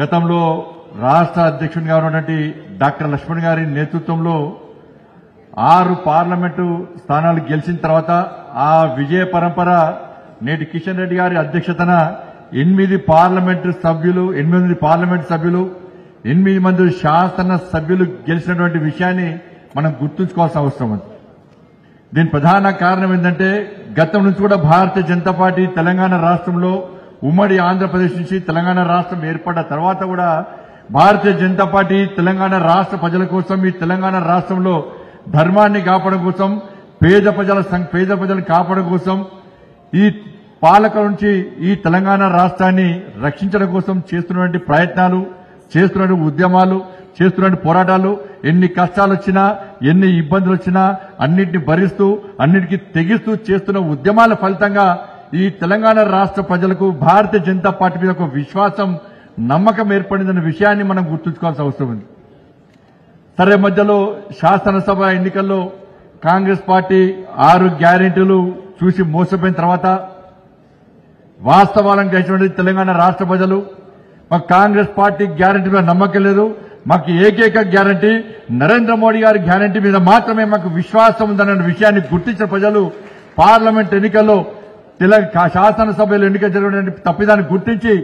గతంలో రాష్ట్ర అధ్యక్షునిగా ఉన్నటువంటి డాక్టర్ లక్ష్మణ్ గారి నేతృత్వంలో ఆరు పార్లమెంటు స్థానాలు గెలిచిన తర్వాత ఆ విజయ పరంపర నేటి కిషన్ రెడ్డి గారి అధ్యక్షతన ఎనిమిది పార్లమెంటు సభ్యులు ఎనిమిది పార్లమెంటు సభ్యులు ఎనిమిది మంది శాసన సభ్యులు గెలిచినటువంటి విషయాన్ని మనం గుర్తుంచుకోవాల్సిన అవసరం ఉంది. దీని ప్రధాన కారణం ఏంటంటే గతం నుంచి కూడా భారతీయ జనతా పార్టీ తెలంగాణ రాష్ట్రంలో ఉమ్మడి ఆంధ్రప్రదేశ్ నుంచి తెలంగాణ రాష్ట్రం ఏర్పడ్డ తర్వాత కూడా భారతీయ జనతా పార్టీ తెలంగాణ రాష్ట్ర ప్రజల కోసం ఈ తెలంగాణ రాష్ట్రంలో ధర్మాన్ని కాపాడడం కోసం పేద ప్రజల సం- పేద ప్రజలను కాపాడడం కోసం ఈ పాలక నుంచి ఈ తెలంగాణ రాష్ట్రాన్ని రక్షించడం కోసం చేస్తున్నటువంటి ప్రయత్నాలు చేస్తున్నటువంటి ఉద్యమాలు చేస్తున్న పోరాటాలు ఎన్ని కష్టాలు వచ్చినా ఎన్ని ఇబ్బందులు వచ్చినా అన్నింటిని భరిస్తూ అన్నిటికీ తెగిస్తూ చేస్తున్న ఉద్యమాల ఫలితంగా ఈ తెలంగాణ రాష్ట్ర ప్రజలకు భారతీయ జనతా పార్టీ మీద ఒక విశ్వాసం నమ్మకం ఏర్పడిందన్న విషయాన్ని మనం గుర్తుంచుకోవాల్సిన అవసరం ఉంది. సరే మధ్యలో శాసనసభ ఎన్నికల్లో కాంగ్రెస్ పార్టీ ఆరు గ్యారెంటీలు చూసి మోసపోయిన తర్వాత వాస్తవాలను గ్రహించినటువంటి తెలంగాణ రాష్ట్ర ప్రజలు. మాకు కాంగ్రెస్ పార్టీ గ్యారంటీ మీద నమ్మకం లేదు. మాకు ఏకైక గ్యారంటీ నరేంద్ర మోడీ గారి గ్యారంటీ మీద మాత్రమే మాకు విశ్వాసం ఉందన్న విషయాన్ని గుర్తించిన ప్రజలు పార్లమెంట్ ఎన్నికల్లో తెలంగాణ శాసనసభలో ఎన్నిక జరగడం తప్పిదాన్ని గుర్తించి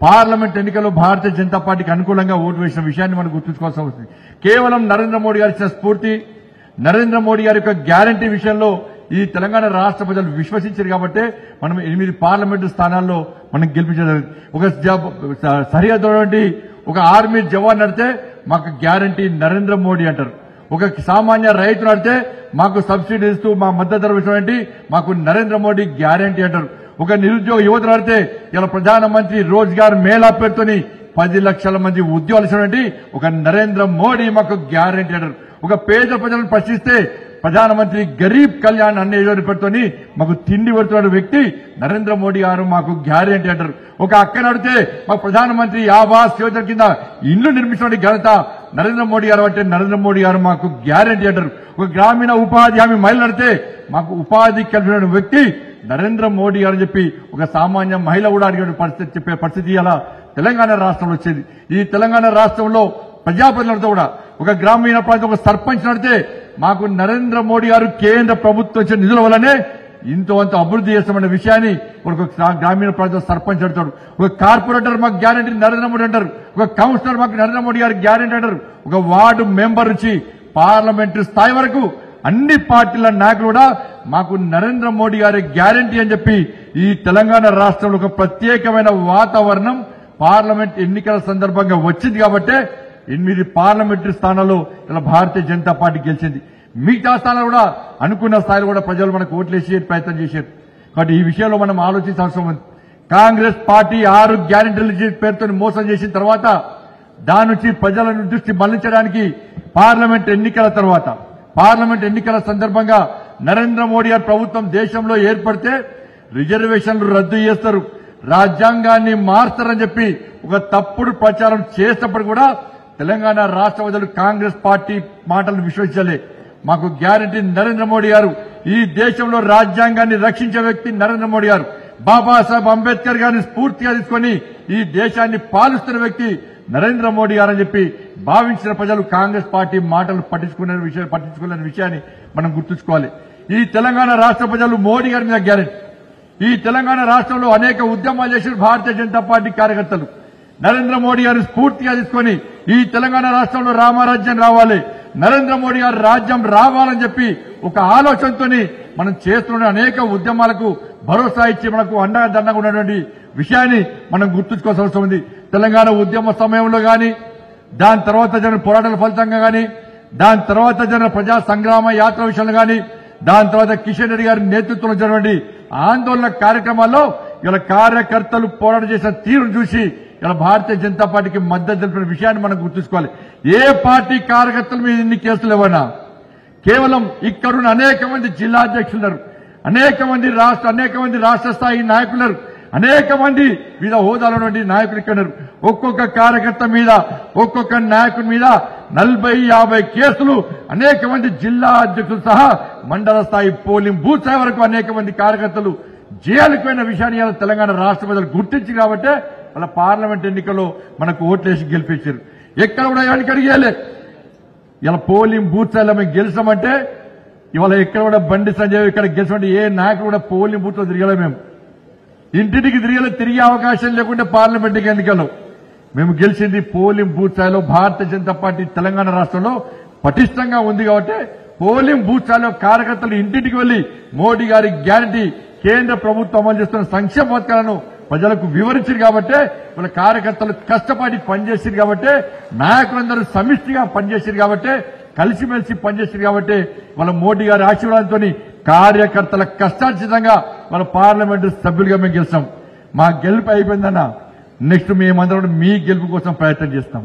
పార్లమెంట్ ఎన్నికల్లో భారతీయ జనతా పార్టీకి అనుకూలంగా ఓటు వేసిన విషయాన్ని మనం గుర్తుంచుకోవాల్సిన అవసరం కేవలం నరేంద్ర మోడీ గారి ఇచ్చిన స్ఫూర్తి నరేంద్ర మోడీ గారి యొక్క గ్యారంటీ విషయంలో ఈ తెలంగాణ రాష్ట్ర ప్రజలు విశ్వసించారు కాబట్టి మనం ఎనిమిది పార్లమెంటు స్థానాల్లో మనం గెలిపించడం ఒక సరిహద్దు ఒక ఆర్మీ జవాన్ నడితే మాకు గ్యారంటీ నరేంద్ర మోడీ అంటారు. ఒక సామాన్య రైతును అడితే మాకు సబ్సిడీ ఇస్తూ మా మద్దతు ధర ఏంటి? మాకు నరేంద్ర మోడీ గ్యారంటీ అంటారు. ఒక నిరుద్యోగ యువతను అడితే ఇలా ప్రధానమంత్రి రోజ్గార్ మేళా పేరుతోని పది లక్షల మంది ఉద్యోగాలు ఇచ్చినటువంటి ఒక నరేంద్ర మోడీ మాకు గ్యారంటీ అంటారు. ఒక పేద ప్రజలను ప్రశ్నిస్తే ప్రధానమంత్రి గరీబ్ కళ్యాణ్ అనే పెట్టుకొని మాకు తిండి పెడుతున్న వ్యక్తి నరేంద్ర మోడీ గారు మాకు గ్యారెంటీ అంటారు. ఒక అక్క నడితే మాకు ప్రధానమంత్రి ఆవాస్ యోజన కింద ఇల్లు నిర్మించిన ఘనత నరేంద్ర మోడీ గారు అంటే నరేంద్ర మోడీ గారు మాకు గ్యారెంటీ అంటారు. ఒక గ్రామీణ ఉపాధి హామీ మహిళ నడితే మాకు ఉపాధి కల్పించిన వ్యక్తి నరేంద్ర మోడీ గారు చెప్పి ఒక సామాన్య మహిళ కూడా అడిగిన పరిస్థితి చెప్పే పరిస్థితి అలా తెలంగాణ రాష్ట్రంలో వచ్చేది. ఈ తెలంగాణ రాష్ట్రంలో ప్రజాప్రతినిధులతో కూడా ఒక గ్రామీణ ప్రాంతం ఒక సర్పంచ్ నడితే మాకు నరేంద్ర మోడీ గారు కేంద్ర ప్రభుత్వం ఇచ్చిన నిధుల వల్లనే ఇంతో అంత అభివృద్ధి చేస్తామన్న విషయాన్ని ఒక గ్రామీణ ప్రాంత సర్పంచ్ అంటాడు ఒక కార్పొరేటర్ మాకు గ్యారంటీ నరేంద్ర మోడీ అంటారు. ఒక కౌన్సిలర్ మాకు నరేంద్ర మోడీ గారు గ్యారంటీ అంటారు. ఒక వార్డు మెంబర్ నుంచి పార్లమెంటరీ స్థాయి వరకు అన్ని పార్టీల నాయకులు కూడా మాకు నరేంద్ర మోడీ గారి గ్యారంటీ అని చెప్పి ఈ తెలంగాణ రాష్ట్రంలో ఒక ప్రత్యేకమైన వాతావరణం పార్లమెంట్ ఎన్నికల సందర్భంగా వచ్చింది కాబట్టి ఎనిమిది పార్లమెంటరీ స్థానాల్లో ఇలా భారతీయ జనతా పార్టీ గెలిచింది. మిగతా స్థానాలు కూడా అనుకున్న స్థాయిలో కూడా ప్రజలు మనకు ఓట్లేసి ప్రయత్నం చేశారు. కాబట్టి ఈ విషయంలో మనం ఆలోచించాల్సిన అవసరం ఉంది. కాంగ్రెస్ పార్టీ ఆరు గ్యారెంటీల పేరుతో మోసం చేసిన తర్వాత దాని నుంచి ప్రజల దృష్టి మళ్ళించడానికి పార్లమెంట్ ఎన్నికల తర్వాత పార్లమెంట్ ఎన్నికల సందర్భంగా నరేంద్ర మోడీ గారి ప్రభుత్వం దేశంలో ఏర్పడితే రిజర్వేషన్లు రద్దు చేస్తారు. రాజ్యాంగాన్ని మార్చారని చెప్పి ఒక తప్పుడు ప్రచారం చేసినప్పుడు కూడా తెలంగాణ రాష్ట్ర ప్రజలు కాంగ్రెస్ పార్టీ మాటలను విశ్వసించలే. మాకు గ్యారంటీ నరేంద్ర మోడీ గారు ఈ దేశంలో రాజ్యాంగాన్ని రక్షించే వ్యక్తి నరేంద్ర మోడీ గారు. బాబాసాహెబ్ అంబేద్కర్ గారిని స్ఫూర్తిగా తీసుకొని ఈ దేశాన్ని పాలిస్తున్న వ్యక్తి నరేంద్ర మోడీ గారని చెప్పి భావించిన ప్రజలు కాంగ్రెస్ పార్టీ మాటలు పట్టించుకునే విషయం పట్టించుకునే విషయాన్ని మనం గుర్తుంచుకోవాలి. ఈ తెలంగాణ రాష్ట్ర ప్రజలు మోడీ గారి మీద గ్యారెంటీ. ఈ తెలంగాణ రాష్ట్రంలో అనేక ఉద్యమాలు చేసిన భారతీయ జనతా పార్టీ కార్యకర్తలు. నరేంద్ర మోడీ గారిని స్ఫూర్తిగా తీసుకొని ఈ తెలంగాణ రాష్ట్రంలో రామరాజ్యం రావాలి. నరేంద్ర మోడీ గారి రాజ్యం రావాలని చెప్పి ఒక ఆలోచనతోని మనం చేస్తున్న అనేక ఉద్యమాలకు భరోసా ఇచ్చి మనకు అండగా ఉన్నటువంటి విషయాన్ని మనం గుర్తుంచుకోవాల్సిన అవసరం ఉంది. తెలంగాణ ఉద్యమ సమయంలో గాని దాని తర్వాత జరిగిన పోరాటాల ఫలితంగా గాని దాని తర్వాత జరిగిన ప్రజా సంగ్రామ యాత్ర విషయంలో గాని దాని తర్వాత కిషన్ రెడ్డి గారి నేతృత్వంలో జరిగినటువంటి ఆందోళన కార్యక్రమాల్లో ఇలా కార్యకర్తలు పోరాటం చేసిన తీరును చూసి ఇలా భారతీయ జనతా పార్టీకి మద్దతు తెలిపిన విషయాన్ని మనం గుర్తుంచుకోవాలి. ఏ పార్టీ కార్యకర్తల మీద ఇన్ని కేసులు ఇవ్వనా కేవలం ఇక్కడున్న అనేక మంది జిల్లా అధ్యక్షులు అనేక మంది రాష్ట్ర అనేక మంది రాష్ట్ర స్థాయి నాయకులు అనేక మంది వివిధ హోదాల నుండి నాయకులు ఇక్కడ ఒక్కొక్క కార్యకర్త మీద ఒక్కొక్క నాయకుడి మీద నలభై యాభై కేసులు అనేక మంది జిల్లా అధ్యక్షులు సహా మండల స్థాయి పోలింగ్ బూత్ స్థాయి వరకు అనేక మంది కార్యకర్తలు జైలుకు పోయిన విషయాన్ని తెలంగాణ రాష్ట్ర ప్రజలు గుర్తించి కాబట్టే అలా పార్లమెంట్ ఎన్నికల్లో మనకు ఓట్లేసి గెలిపించారు. ఎక్కడ కూడా ఎవరికి అడిగేయలే ఇలా పోలింగ్ బూత్లో మేము గెలిచామంటే ఇవాళ ఎక్కడ కూడా బండి సంజయ్ ఇక్కడ గెలిచామంటే ఏ నాయకుడు కూడా పోలింగ్ బూత్లో తిరగలే మేము. ఇంటింటికి తిరిగేలా తిరిగే అవకాశం లేకుంటే పార్లమెంట్ ఎన్నికలు. మేము గెలిచింది పోలింగ్ బూత్ స్థాయిలో భారతీయ జనతా పార్టీ తెలంగాణ రాష్ట్రంలో పటిష్టంగా ఉంది కాబట్టి పోలింగ్ బూత్ స్థాయిలో కార్యకర్తలు ఇంటింటికి వెళ్ళి మోడీ గారి గ్యారంటీ కేంద్ర ప్రభుత్వం అమలు చేస్తున్న సంక్షేమ పథకాలను ప్రజలకు వివరించారు కాబట్టి వాళ్ళ కార్యకర్తలు కష్టపడి పనిచేసారు కాబట్టి నాయకులందరూ సమిష్టిగా పనిచేసారు కాబట్టి కలిసిమెలిసి పనిచేసారు కాబట్టి వాళ్ళ మోడీ గారి ఆశీర్వాదంతో కార్యకర్తల కష్టార్జితంగా వాళ్ళ పార్లమెంటు సభ్యులుగా మేము గెలిచాం మా గెలుపు అయిపోయిందన్న నెక్స్ట్ మేమందరం మీ గెలుపు కోసం ప్రయత్నం చేస్తాం.